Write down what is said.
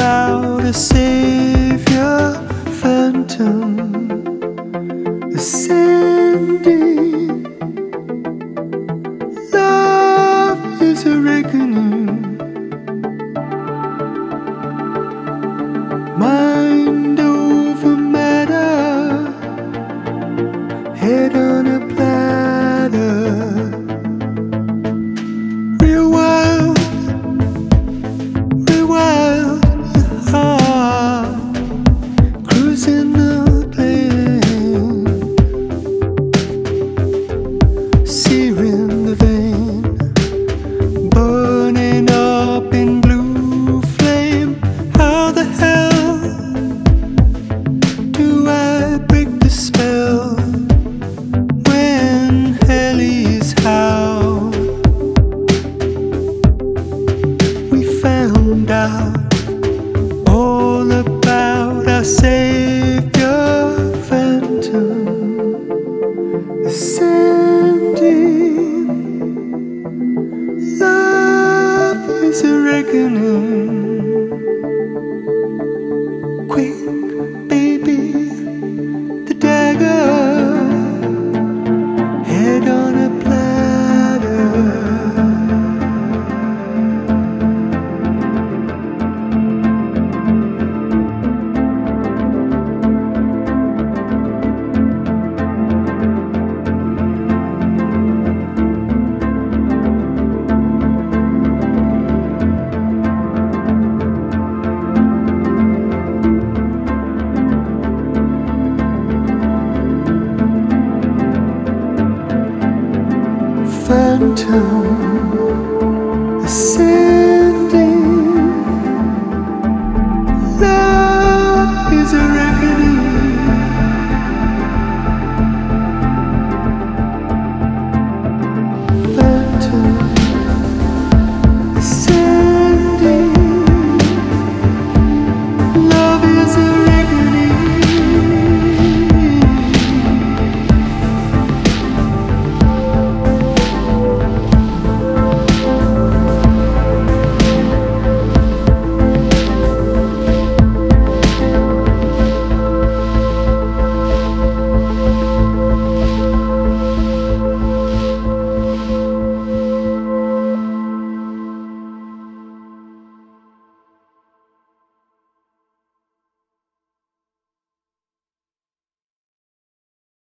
out to save savior phantom ascending. Love is a. Phantom.